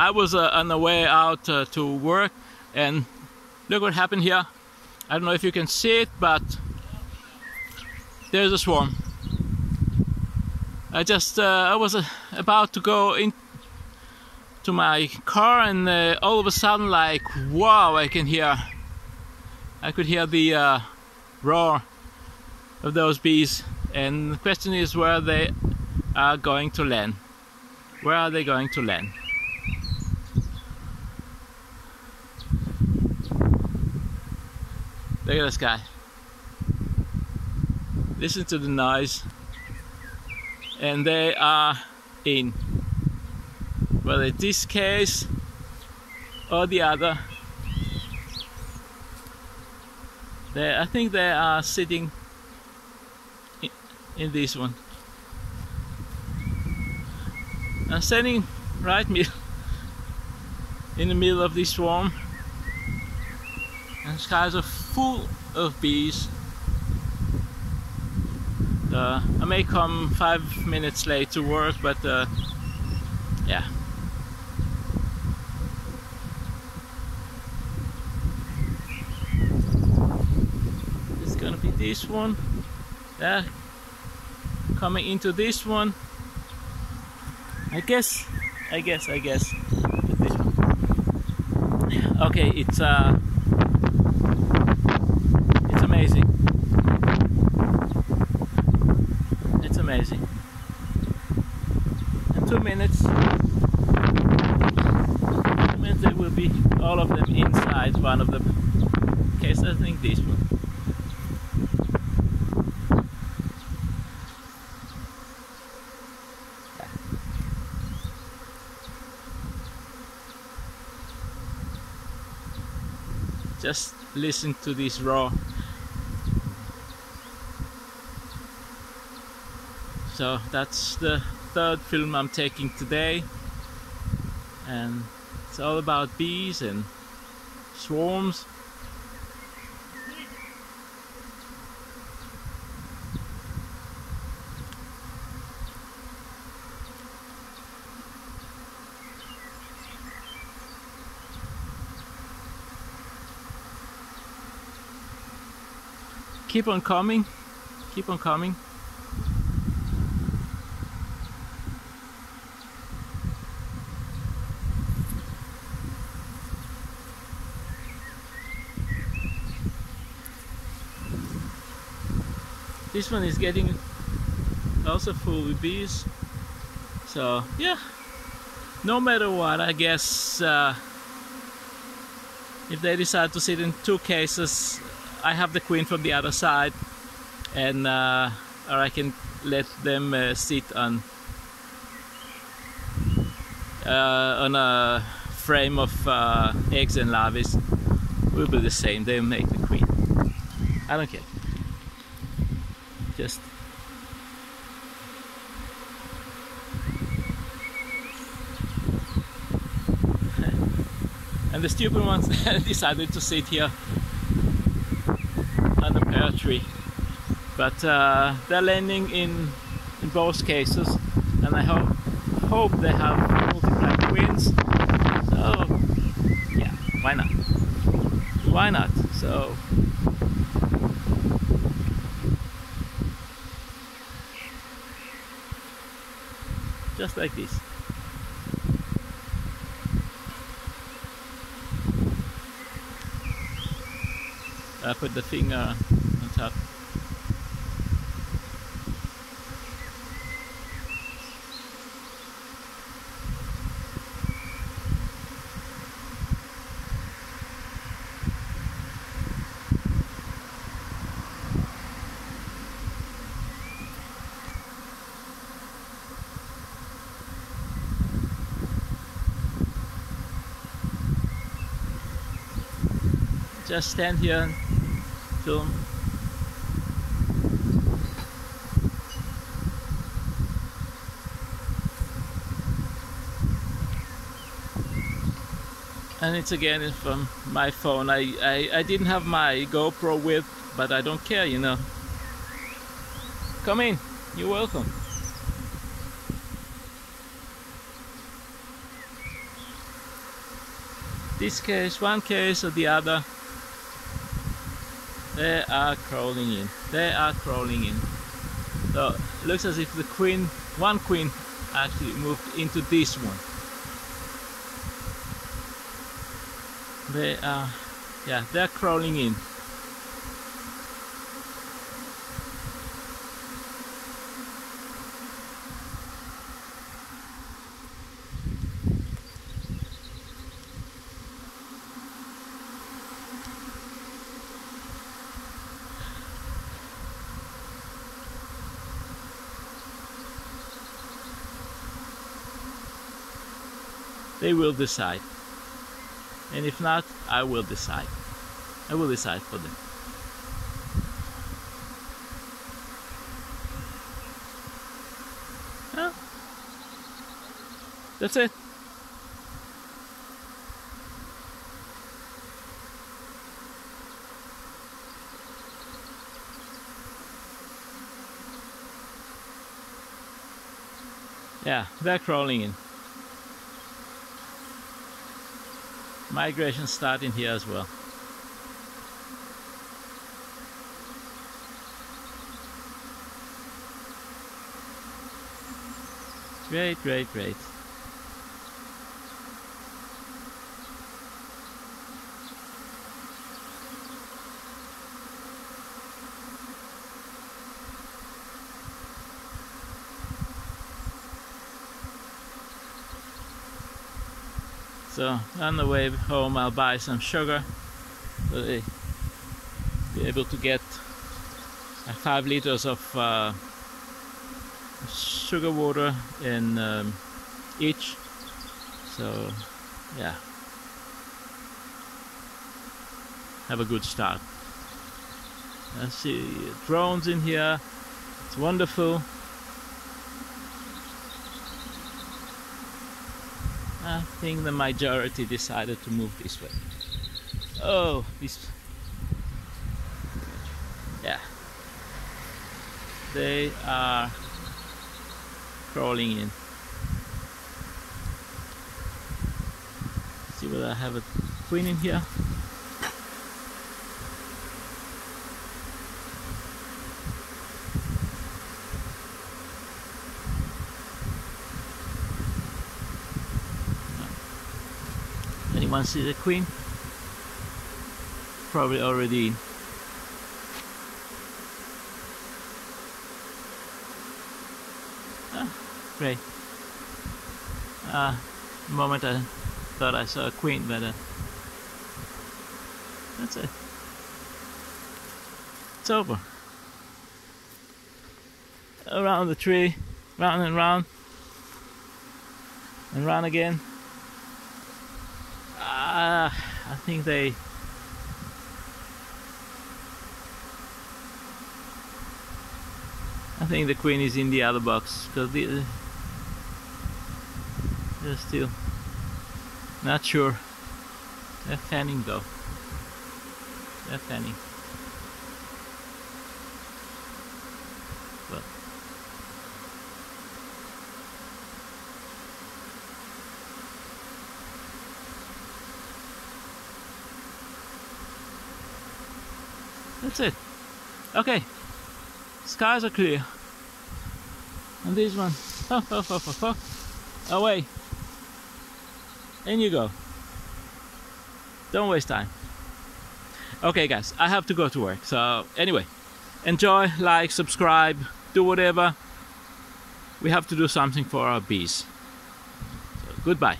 I was uh, on the way out uh, to work and look what happened here. I don't know if you can see it, but there's a swarm. I just uh, I was uh, about to go in to my car and uh, all of a sudden like wow I can hear I could hear the roar of those bees and the question is where they are going to land where are they going to land look at this guy. Listen to the noise. And they are in. Whether this case or the other they, I think they are sitting in, in this one. I'm standing right in the middle of this swarm and skies are full of bees. Uh, I may come five minutes late to work but uh, yeah. It's gonna be this one. Yeah. Coming into this one. I guess I guess I guess. Okay it's uh amazing. It's amazing. In two minutes two minutes there will be all of them inside one of them okay so I think this one. Just listen to this raw so that's the third film I'm taking today. And it's all about bees and swarms. Keep on coming. Keep on coming this one is getting also full with bees so yeah. No matter what I guess uh, if they decide to sit in two cases I have the queen from the other side and uh, or I can let them uh, sit on uh, on a frame of uh, eggs and larvae. Will be the same. They'll make the queen. I don't care just and the stupid ones decided to sit here on the pear tree. But uh, they're landing in in both cases and I hope hope they have multiplied queens so yeah why not? Why not? So just like this I put the finger on top. Just stand here and film. And it's again from my phone. I, I, I didn't have my GoPro with but I don't care you know. Come in. You're welcome. This case, one case or the other, they are crawling in. They are crawling in. So looks as if the queen, one queen actually moved into this one. They are, yeah, they're crawling in. They will decide. And if not, I will decide. I will decide for them. Yeah. That's it. Yeah, they're crawling in. Migration starting here as well. Great, great, great. So on the way home I'll buy some sugar so they be able to get uh, five liters of uh, sugar water in um, each. So yeah, have a good start. I see drones in here. It's wonderful. I think the majority decided to move this way. Oh, this. Yeah. They are crawling in. See whether I have a queen in here. See the queen? Probably already Ah, great. Uh, the moment I thought I saw a queen, but uh, that's it. It's over. Around the tree, round and round, and round again. Uh, I think they I think the queen is in the other box because the, uh, they're still not sure. They're fanning though. They're fanning. That's it. Okay. Skies are clear. And this one. Away. In you go. Don't waste time. Okay guys, I have to go to work. So anyway, enjoy, like, subscribe, do whatever. We have to do something for our bees. So, goodbye.